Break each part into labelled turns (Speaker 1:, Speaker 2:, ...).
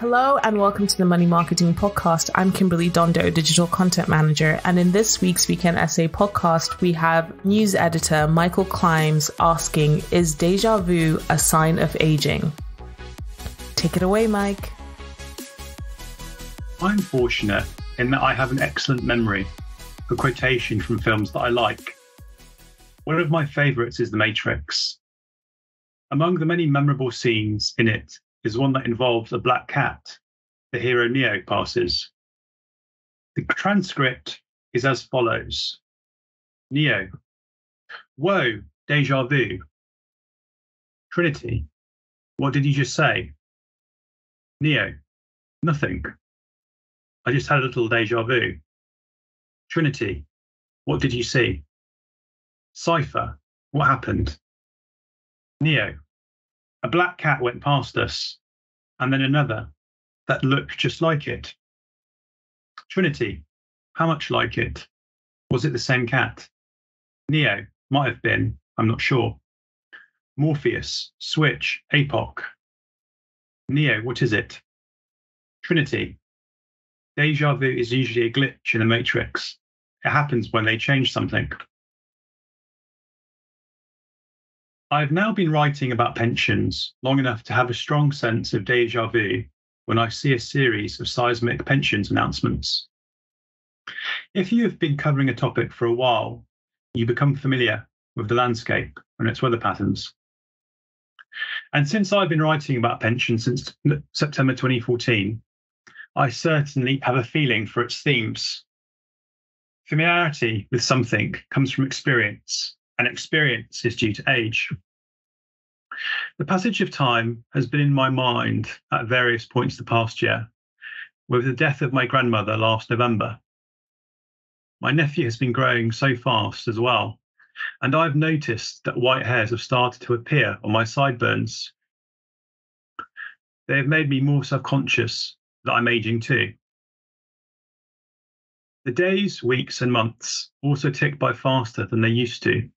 Speaker 1: Hello and welcome to the Money Marketing Podcast. I'm Kimberly Dondo, Digital Content Manager, and in this week's Weekend Essay podcast, we have news editor Michael Klimes asking Is deja vu a sign of aging? Take it away, Mike.
Speaker 2: I'm fortunate in that I have an excellent memory for quotation from films that I like. One of my favourites is The Matrix. Among the many memorable scenes in it is one that involves a black cat the hero Neo passes. The transcript is as follows Neo, whoa, deja vu. Trinity, what did you just say? Neo, nothing. I just had a little deja vu. Trinity, what did you see? Cypher, what happened? Neo, a black cat went past us, and then another that looked just like it. Trinity, how much like it? Was it the same cat? Neo, might have been, I'm not sure. Morpheus, Switch, APOC. Neo, what is it? Trinity, deja vu is usually a glitch in the matrix. It happens when they change something. I've now been writing about pensions long enough to have a strong sense of deja vu when I see a series of seismic pensions announcements. If you have been covering a topic for a while, you become familiar with the landscape and its weather patterns. And since I've been writing about pensions since September 2014, I certainly have a feeling for its themes. Familiarity with something comes from experience, and experience is due to age. The passage of time has been in my mind at various points the past year, with the death of my grandmother last November. My nephew has been growing so fast as well, and I've noticed that white hairs have started to appear on my sideburns. They have made me more self conscious that I'm aging too. The days, weeks, and months also tick by faster than they used to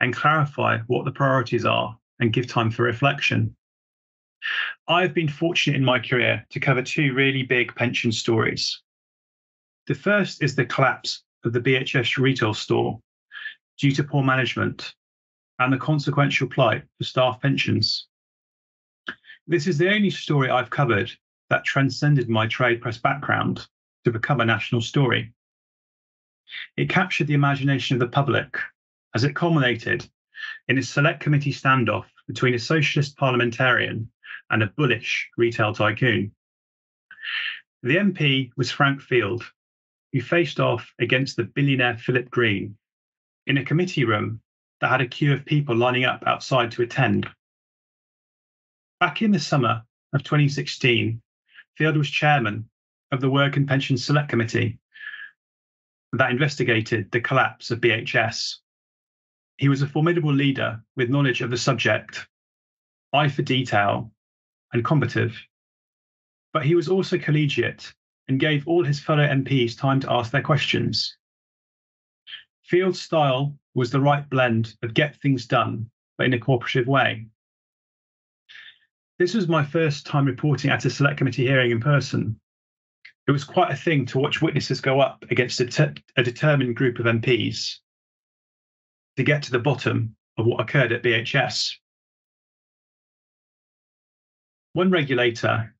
Speaker 2: and clarify what the priorities are and give time for reflection. I've been fortunate in my career to cover two really big pension stories. The first is the collapse of the BHS retail store due to poor management and the consequential plight for staff pensions. This is the only story I've covered that transcended my trade press background to become a national story. It captured the imagination of the public as it culminated in a select committee standoff between a socialist parliamentarian and a bullish retail tycoon. The MP was Frank Field, who faced off against the billionaire Philip Green in a committee room that had a queue of people lining up outside to attend. Back in the summer of 2016, Field was chairman of the Work and Pension Select Committee that investigated the collapse of BHS. He was a formidable leader with knowledge of the subject, eye for detail, and combative. But he was also collegiate and gave all his fellow MPs time to ask their questions. Field's style was the right blend of get things done, but in a cooperative way. This was my first time reporting at a select committee hearing in person. It was quite a thing to watch witnesses go up against a, a determined group of MPs to get to the bottom of what occurred at BHS. One regulator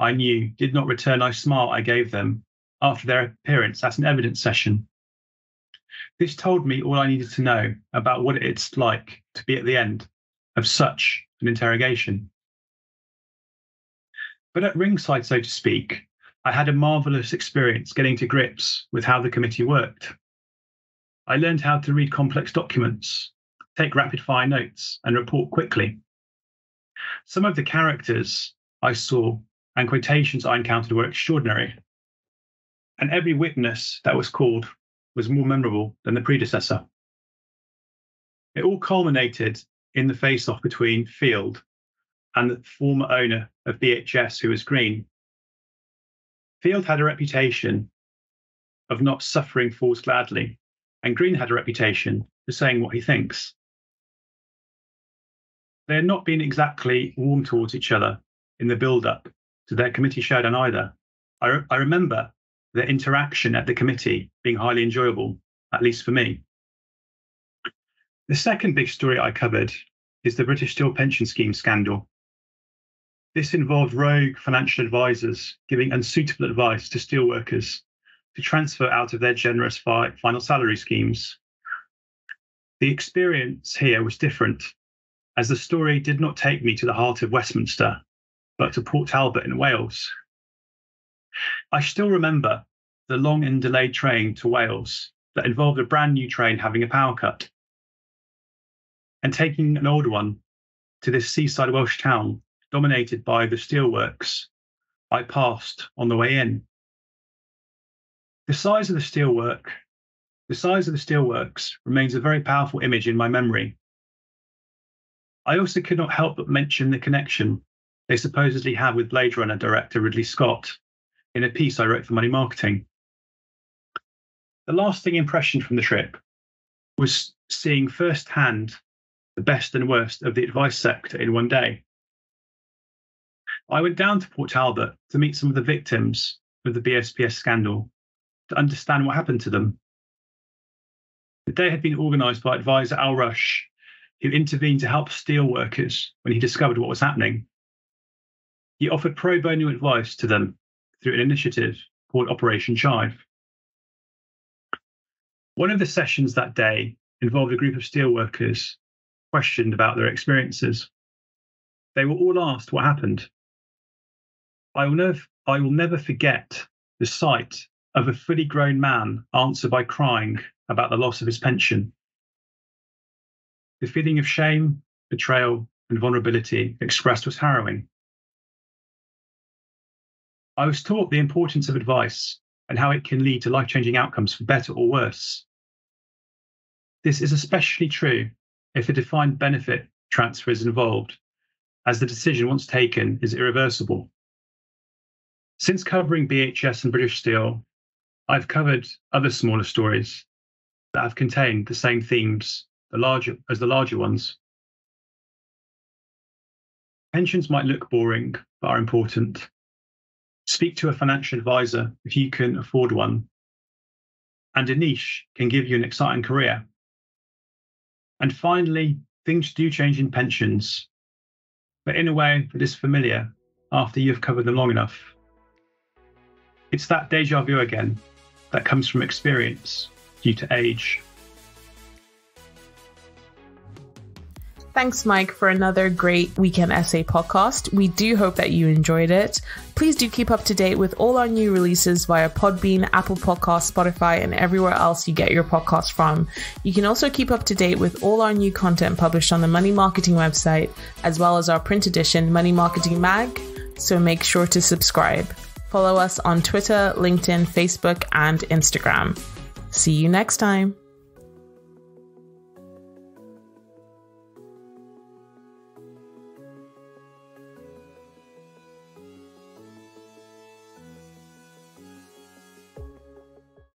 Speaker 2: I knew did not return a smile I gave them after their appearance at an evidence session. This told me all I needed to know about what it's like to be at the end of such an interrogation. But at ringside, so to speak, I had a marvelous experience getting to grips with how the committee worked. I learned how to read complex documents, take rapid fire notes, and report quickly. Some of the characters I saw and quotations I encountered were extraordinary. And every witness that was called was more memorable than the predecessor. It all culminated in the face off between Field and the former owner of BHS, who was Green. Field had a reputation of not suffering fools gladly, and Green had a reputation for saying what he thinks. They had not been exactly warm towards each other in the build up to their committee showdown either. I, re- I remember the interaction at the committee being highly enjoyable, at least for me. The second big story I covered is the British Steel Pension Scheme scandal. This involved rogue financial advisors giving unsuitable advice to steelworkers to transfer out of their generous fi- final salary schemes. The experience here was different, as the story did not take me to the heart of Westminster, but to Port Talbot in Wales. I still remember the long and delayed train to Wales that involved a brand new train having a power cut. And taking an older one to this seaside Welsh town dominated by the steelworks I passed on the way in. The size of the steelwork, the size of the steelworks remains a very powerful image in my memory. I also could not help but mention the connection they supposedly have with Blade Runner director Ridley Scott in a piece I wrote for Money Marketing. The lasting impression from the trip was seeing firsthand the best and worst of the advice sector in one day. I went down to Port Talbot to meet some of the victims of the BSPS scandal to understand what happened to them. The day had been organised by advisor Al Rush, who intervened to help steel workers when he discovered what was happening. He offered pro bono advice to them through an initiative called Operation Chive. One of the sessions that day involved a group of steelworkers questioned about their experiences. They were all asked what happened. I will never, I will never forget the sight of a fully grown man answer by crying about the loss of his pension. The feeling of shame, betrayal, and vulnerability expressed was harrowing. I was taught the importance of advice and how it can lead to life changing outcomes for better or worse. This is especially true if a defined benefit transfer is involved, as the decision once taken is irreversible. Since covering BHS and British Steel, I've covered other smaller stories that have contained the same themes the larger, as the larger ones. Pensions might look boring, but are important. Speak to a financial advisor if you can afford one. And a niche can give you an exciting career. And finally, things do change in pensions, but in a way that is familiar after you've covered them long enough. It's that deja vu again that comes from experience due to age.
Speaker 1: Thanks, Mike, for another great weekend essay podcast. We do hope that you enjoyed it. Please do keep up to date with all our new releases via Podbean, Apple Podcasts, Spotify, and everywhere else you get your podcast from. You can also keep up to date with all our new content published on the Money Marketing website, as well as our print edition, Money Marketing Mag. So make sure to subscribe. Follow us on Twitter, LinkedIn, Facebook, and Instagram. See you next time.